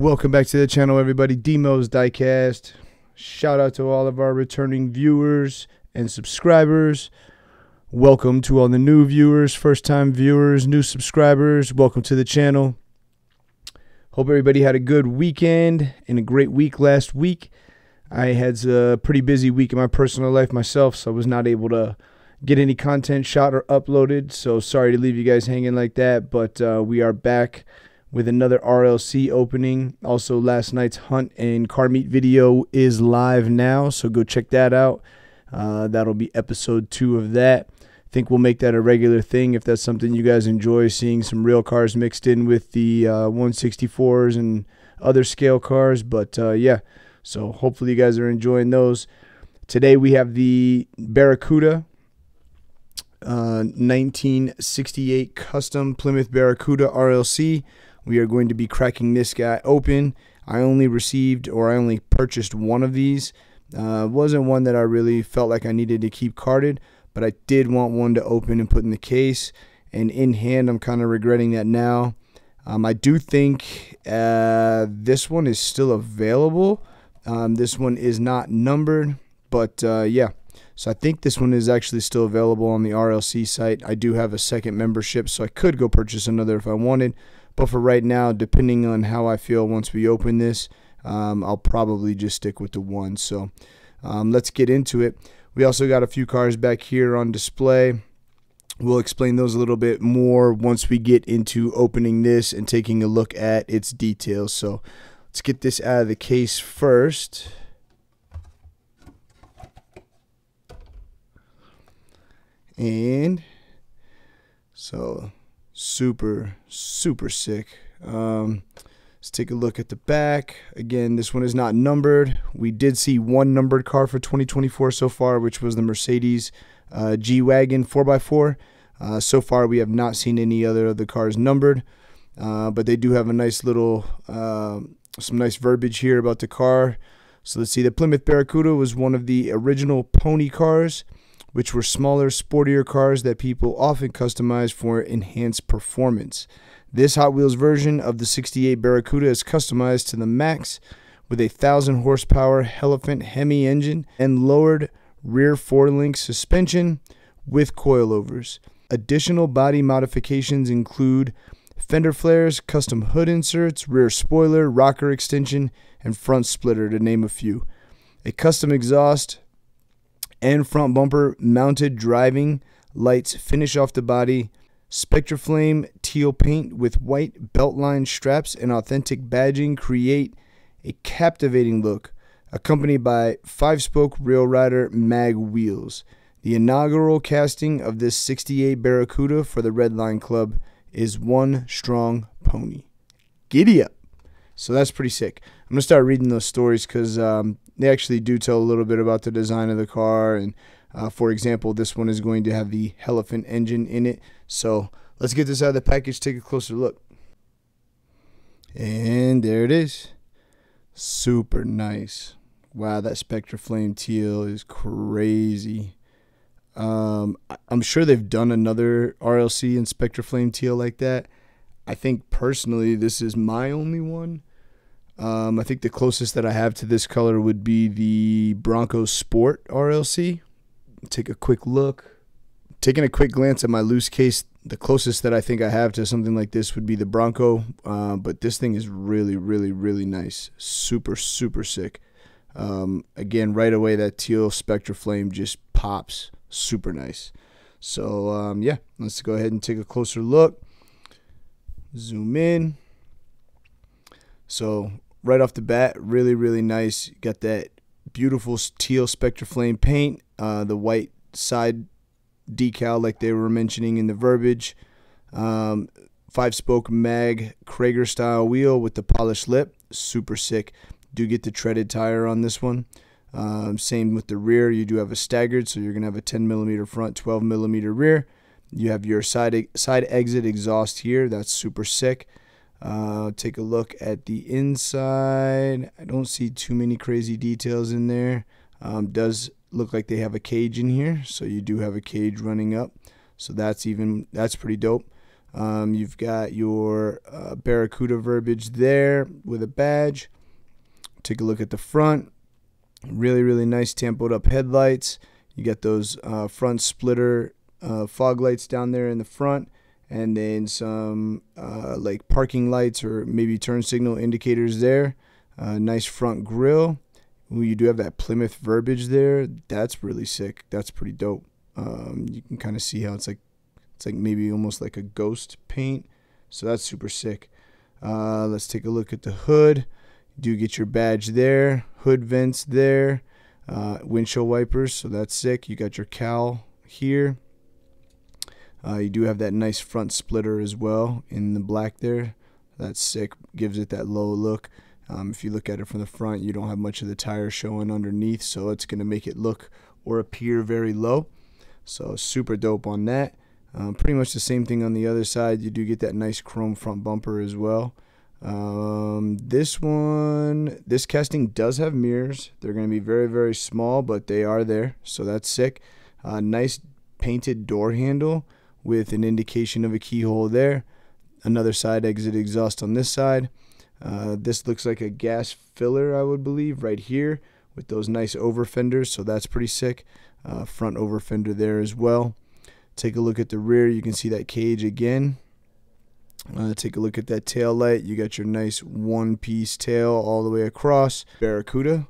Welcome back to the channel, everybody. Dee Mo's Diecast. Shout out to all of our returning viewers and subscribers. Welcome to all the new viewers, first time viewers, new subscribers. Welcome to the channel. Hope everybody had a good weekend and a great week last week. I had a pretty busy week in my personal life myself, so I was not able to get any content shot or uploaded. So sorry to leave you guys hanging like that, but uh, we are back with another RLC opening. Also, last night's hunt and car meet video is live now, so go check that out. Uh, that'll be episode two of that. I think we'll make that a regular thing if that's something you guys enjoy seeing some real cars mixed in with the uh, 164s and other scale cars. But uh, yeah, so hopefully you guys are enjoying those. Today we have the Barracuda 1968 uh, custom Plymouth Barracuda RLC. We are going to be cracking this guy open. I only received or I only purchased one of these. Uh, wasn't one that I really felt like I needed to keep carded, but I did want one to open and put in the case. And in hand, I'm kind of regretting that now. Um, I do think uh, this one is still available. Um, this one is not numbered, but uh, yeah. So I think this one is actually still available on the RLC site. I do have a second membership, so I could go purchase another if I wanted. But for right now, depending on how I feel once we open this, um, I'll probably just stick with the one. So um, let's get into it. We also got a few cars back here on display. We'll explain those a little bit more once we get into opening this and taking a look at its details. So let's get this out of the case first. And so super, super sick. Um, let's take a look at the back. Again, this one is not numbered. We did see one numbered car for 2024 so far, which was the Mercedes uh, G Wagon 4x4. Uh, so far, we have not seen any other of the cars numbered, uh, but they do have a nice little, uh, some nice verbiage here about the car. So let's see. The Plymouth Barracuda was one of the original pony cars which were smaller, sportier cars that people often customized for enhanced performance. This Hot Wheels version of the 68 Barracuda is customized to the max with a 1000 horsepower Elephant Hemi engine and lowered rear four link suspension with coilovers. Additional body modifications include fender flares, custom hood inserts, rear spoiler, rocker extension, and front splitter, to name a few. A custom exhaust, and front bumper mounted driving lights finish off the body. Spectraflame teal paint with white beltline straps and authentic badging create a captivating look, accompanied by five spoke Real Rider mag wheels. The inaugural casting of this 68 Barracuda for the Redline Club is one strong pony. Giddy up! So that's pretty sick. I'm gonna start reading those stories because um, they actually do tell a little bit about the design of the car. And uh, for example, this one is going to have the Elephant engine in it. So let's get this out of the package, take a closer look. And there it is. Super nice. Wow, that Spectra Flame teal is crazy. Um, I'm sure they've done another RLC and Spectraflame teal like that. I think personally, this is my only one. Um, I think the closest that I have to this color would be the Bronco Sport RLC. Take a quick look. Taking a quick glance at my loose case, the closest that I think I have to something like this would be the Bronco. Uh, but this thing is really, really, really nice. Super, super sick. Um, again, right away, that teal Spectra Flame just pops. Super nice. So, um, yeah, let's go ahead and take a closer look. Zoom in. So right off the bat, really, really nice. Got that beautiful teal Spectra Flame paint, uh, the white side decal, like they were mentioning in the verbiage. Um, five spoke mag Cragar style wheel with the polished lip, super sick. Do get the treaded tire on this one. Um, same with the rear. You do have a staggered, so you're gonna have a 10 millimeter front, 12 millimeter rear. You have your side side exit exhaust here. That's super sick. Uh, take a look at the inside. I don't see too many crazy details in there. Um, does look like they have a cage in here, so you do have a cage running up. So that's even that's pretty dope. Um, you've got your uh, Barracuda verbiage there with a badge. Take a look at the front. Really, really nice tempoed up headlights. You got those uh, front splitter uh, fog lights down there in the front, and then some uh, like parking lights or maybe turn signal indicators there. Uh, nice front grill. You do have that Plymouth verbiage there. That's really sick. That's pretty dope. Um, you can kind of see how it's like it's like maybe almost like a ghost paint. So that's super sick. Uh, let's take a look at the hood. You do get your badge there, hood vents there, uh, windshield wipers. So that's sick. You got your cowl here. Uh, you do have that nice front splitter as well in the black there. That's sick. Gives it that low look. Um, if you look at it from the front, you don't have much of the tire showing underneath, so it's going to make it look or appear very low. So super dope on that. Um, pretty much the same thing on the other side. You do get that nice chrome front bumper as well. Um, this one, this casting does have mirrors. They're going to be very, very small, but they are there, so that's sick. Uh, nice painted door handle with an indication of a keyhole there. Another side exit exhaust on this side. Uh, this looks like a gas filler, I would believe, right here with those nice over fenders, so that's pretty sick. Uh, front over fender there as well. Take a look at the rear. You can see that cage again. Uh, take a look at that tail light. You got your nice one-piece tail all the way across. Barracuda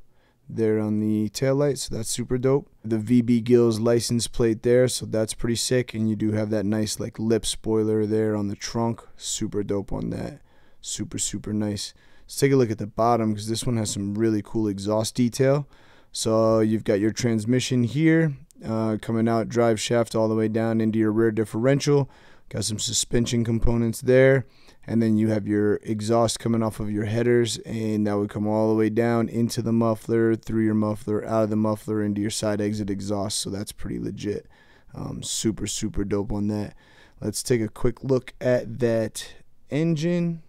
there on the tail light, so that's super dope. The VB Gills license plate there, so that's pretty sick. And you do have that nice like lip spoiler there on the trunk. Super dope on that. Super, super nice. Let's take a look at the bottom because this one has some really cool exhaust detail. So you've got your transmission here uh, coming out drive shaft all the way down into your rear differential. Got some suspension components there. And then you have your exhaust coming off of your headers, and that would come all the way down into the muffler, through your muffler, out of the muffler, into your side exit exhaust. So that's pretty legit. Um, super, super dope on that. Let's take a quick look at that engine.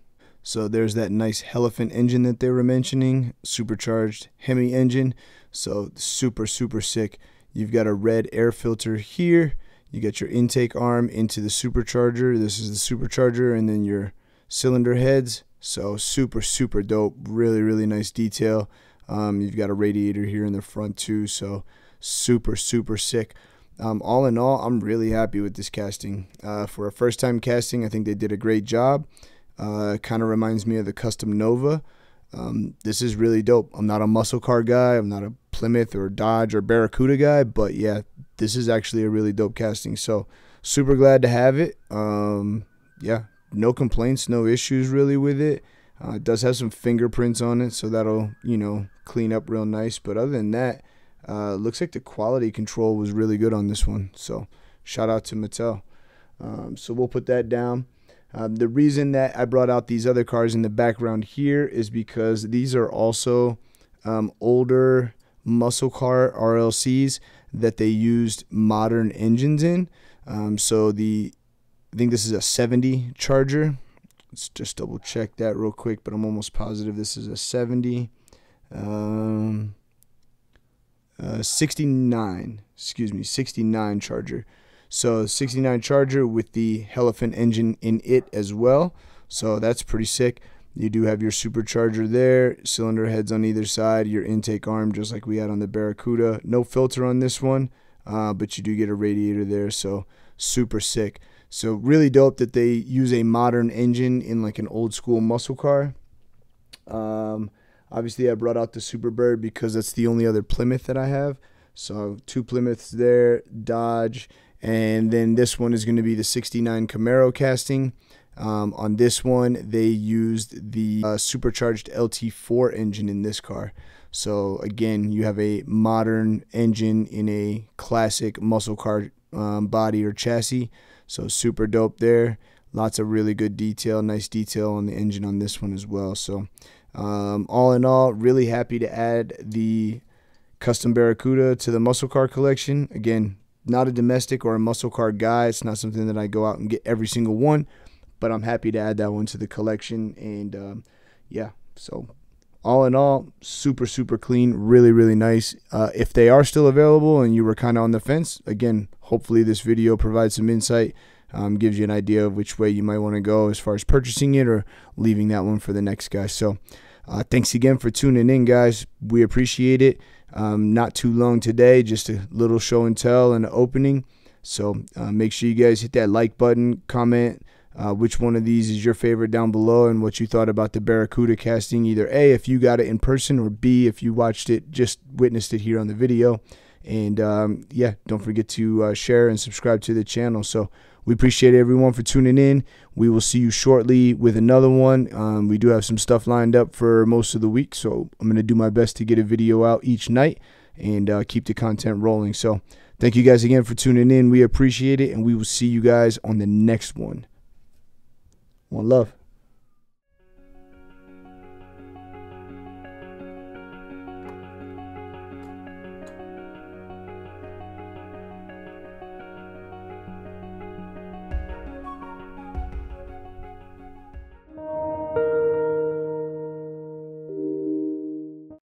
So there's that nice Hellephant engine that they were mentioning, supercharged Hemi engine. So super, super sick. You've got a red air filter here. You got your intake arm into the supercharger. This is the supercharger, and then your cylinder heads. So super, super dope. Really, really nice detail. Um, you've got a radiator here in the front too. So super, super sick. Um, all in all, I'm really happy with this casting. Uh, for a first time casting, I think they did a great job. Uh, kind of reminds me of the Custom Nova. Um, this is really dope. I'm not a muscle car guy. I'm not a Plymouth or Dodge or Barracuda guy, but yeah, this is actually a really dope casting. So super glad to have it. Um, yeah, no complaints, no issues really with it. Uh, it does have some fingerprints on it, so that'll you know clean up real nice. But other than that, uh, looks like the quality control was really good on this one. So shout out to Mattel. Um, so we'll put that down. Um, the reason that I brought out these other cars in the background here is because these are also um, older muscle car RLCs that they used modern engines in. Um, so the I think this is a 70 Charger. Let's just double check that real quick, but I'm almost positive this is a 70. Um, uh, 69, excuse me, 69 Charger. So 69 Charger with the Hellephant engine in it as well. So that's pretty sick. You do have your supercharger there, cylinder heads on either side, your intake arm just like we had on the Barracuda. No filter on this one, uh, but you do get a radiator there, so super sick. So really dope that they use a modern engine in like an old school muscle car. Um, obviously, I brought out the Superbird because that's the only other Plymouth that I have. So two Plymouths there, Dodge, and then this one is going to be the 69 Camaro casting. Um, on this one, they used the uh, supercharged LT4 engine in this car. So again, you have a modern engine in a classic muscle car um, body or chassis. So super dope there. Lots of really good detail, nice detail on the engine on this one as well. So Um, all in all, really happy to add the custom Barracuda to the muscle car collection. Again, not a domestic or a muscle car guy. It's not something that I go out and get every single one, but I'm happy to add that one to the collection. And um, yeah, so all in all, super, super clean, really, really nice. Uh, if they are still available and you were kind of on the fence, again, hopefully this video provides some insight, um, gives you an idea of which way you might want to go as far as purchasing it or leaving that one for the next guy. So, uh, thanks again for tuning in, guys. We appreciate it. Um, not too long today, just a little show and tell and an opening. So, uh, make sure you guys hit that like button, comment uh, which one of these is your favorite down below and what you thought about the Barracuda casting. Either A, if you got it in person, or B, if you watched it, just witnessed it here on the video. And um, yeah, don't forget to uh, share and subscribe to the channel. So we appreciate everyone for tuning in. We will see you shortly with another one. Um, we do have some stuff lined up for most of the week, so I'm going to do my best to get a video out each night and uh, keep the content rolling. So thank you guys again for tuning in. We appreciate it, and we will see you guys on the next one. One love.